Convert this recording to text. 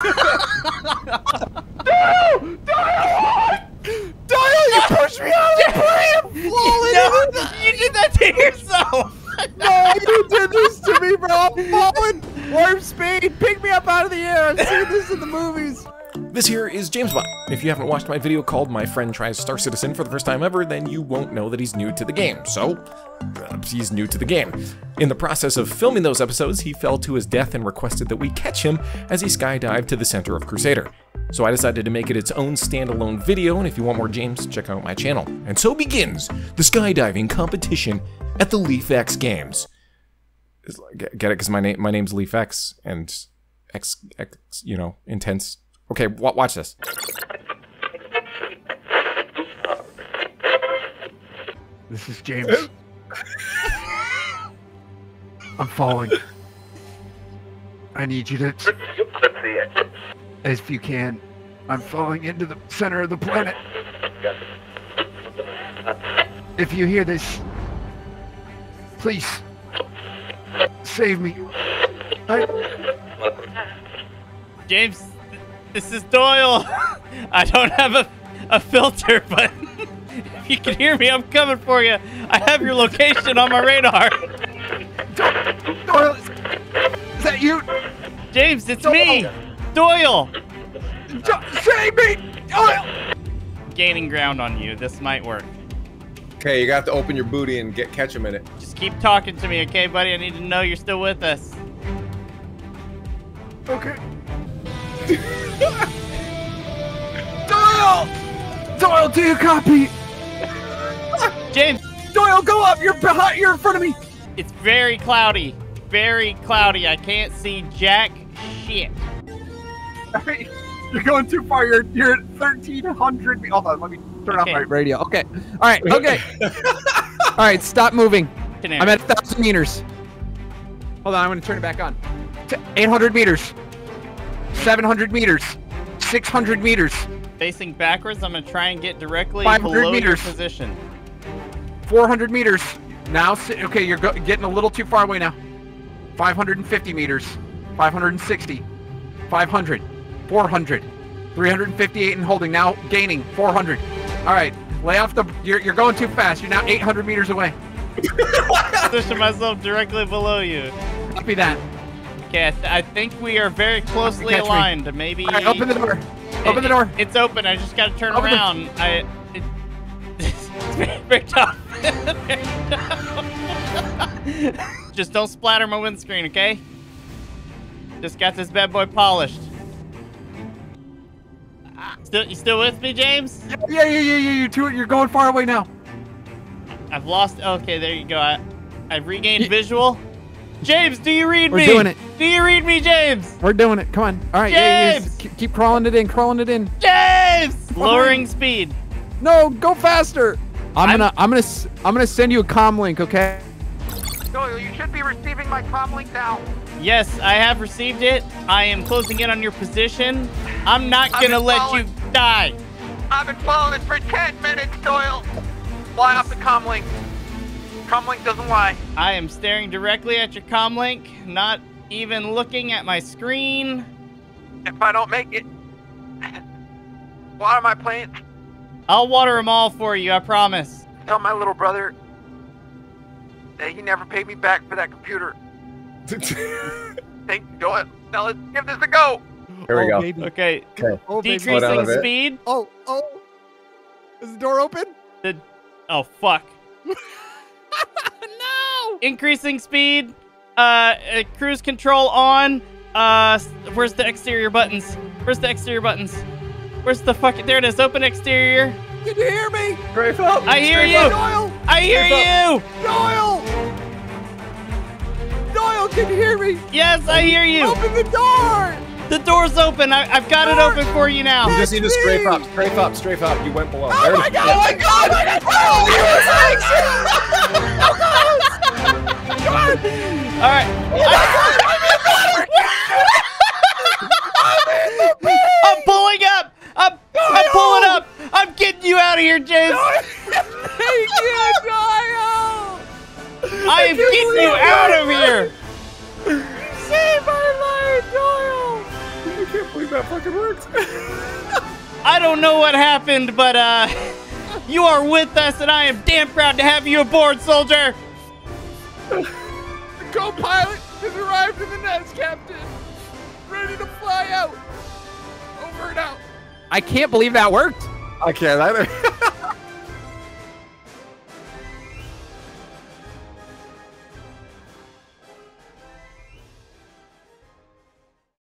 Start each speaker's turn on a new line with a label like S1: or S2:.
S1: Doyle, you pushed me out of the plane! I'm falling
S2: No, you did that to yourself.
S1: No, you did this to me, bro. I'm falling. Warp speed. Pick me up out of the air. I've seen this in the movies.
S3: This here is JamesBot. If you haven't watched my video called My Friend Tries Star Citizen for the first time ever, then you won't know that he's new to the game. So, he's new to the game. In the process of filming those episodes, he fell to his death and requested that we catch him as he skydived to the center of Crusader. So I decided to make it its own standalone video, and if you want more James, check out my channel. And so begins the skydiving competition at the Lief X Games. Get get it? Because my name my name's Lief X, and X X you know intense. Okay, wa- watch this.
S1: This is James. I'm falling. I need you to, If you can. I'm falling into the center of the planet. If you hear this, please save me. I,
S2: James, th- this is Doyle. I don't have a, a filter, but if you can hear me, I'm coming for you. I have your location on my radar.
S1: Doyle, is, is that you?
S2: James, it's me, Doyle.
S1: Do- Save me! Doyle!
S2: Gaining ground on you. This might work.
S4: Okay, you got to open your booty and get catch a minute.
S2: Just keep talking to me, okay, buddy? I need to know you're still with us.
S1: Okay. Doyle! Doyle, do you copy?
S2: James,
S1: Doyle, go up! You're behind. You're in front of me.
S2: it's very cloudy. Very cloudy. I can't see jack shit.
S1: You're going too far. You're you're at 1300. me- Hold on. Let me turn
S2: Okay.
S1: off my radio. Okay. All right. Okay. All right. Stop moving. I'm at thousand meters. Hold on. I'm going to turn it back on. 800 meters. 700 meters. 600 meters.
S2: Facing backwards, I'm gonna try and get directly
S1: 500
S2: below
S1: meters.
S2: your position.
S1: 400 meters. Now, okay, you're go- getting a little too far away now. 550 meters. 560. 500. 400. 358 and holding. Now gaining. 400. All right. Lay off the. You're, you're going too fast. You're now 800 meters away.
S2: Position myself directly below you.
S1: Copy that.
S2: Okay, I, th- I think we are very closely
S1: Catch me.
S2: aligned. Maybe.
S1: All right. Open the door. Open the
S2: It-
S1: door.
S2: It's open. I just gotta turn
S1: Open the-
S2: around. I. It, it's very, very tough. Very tough. just don't splatter my windscreen, okay? Just got this bad boy polished. Ah, still, you still with me, James?
S1: Yeah, yeah, yeah, yeah. yeah, You're, too, you're going far away now.
S2: I've lost. Okay, there you go. I, I've regained visual. James, do you read
S1: We're
S2: me?
S1: doing it.
S2: Do you read me, James?
S1: We're doing it. Come on. All right. Yeah, yeah,
S2: James!
S1: keep, keep crawling it in. Crawling it in.
S2: James! Lowering speed.
S1: No, go faster. I'm,
S2: I'm-
S1: gonna, I'm gonna, I'm gonna send you a com link. Okay. Doyle, you should be receiving my com link now.
S2: Yes, I have received it. I am closing in on your position. I'm not gonna let
S1: following-
S2: you die.
S1: I've been following for 10 minutes, Doyle. Fly off the com link. Com link doesn't lie.
S2: I am staring directly at your comlink, not even looking at my screen.
S1: If I don't make it, water my plants.
S2: I'll water them all for you, I promise.
S1: Tell my little brother that he never paid me back for that computer. Thank you, Doyle. Now let's give this a go.
S4: Here we oh, go.
S1: Baby.
S2: Okay,
S1: Oh, baby.
S4: Slow down a
S2: decreasing speed.
S1: Oh, oh. Is the door open?
S2: The, Oh, fuck.
S1: no!
S2: Increasing speed. Uh, uh, cruise control on. Uh, where's the exterior buttons? Where's the exterior buttons? Where's the fucking? There it is. Open exterior.
S1: Can you hear me?
S4: Strafe up.
S2: I hear
S4: strafe
S2: you.
S4: up.
S1: Doyle!
S2: I hear you.
S1: Doyle! Doyle, can you hear me?
S2: Yes, I hear you.
S1: Open the door!
S2: The door's open. I, I've got it open for you now.
S4: You
S2: now.
S4: just need to strafe up, strafe up, strafe up. You went below.
S1: Oh
S4: There
S1: my
S4: it is.
S1: god! Oh my god! Oh my god! Oh, you
S2: getting you out of here, James.
S1: Thank Doyle!
S2: I am getting you out of here.
S1: Save my life, Doyle!
S4: I can't believe that fucking worked.
S2: I don't know what happened, but uh, you are with us, and I am damn proud to have you aboard, soldier.
S1: The co-pilot has arrived in the nest, Captain. Ready to fly out. Over and out. I can't believe that worked.
S4: I can't either.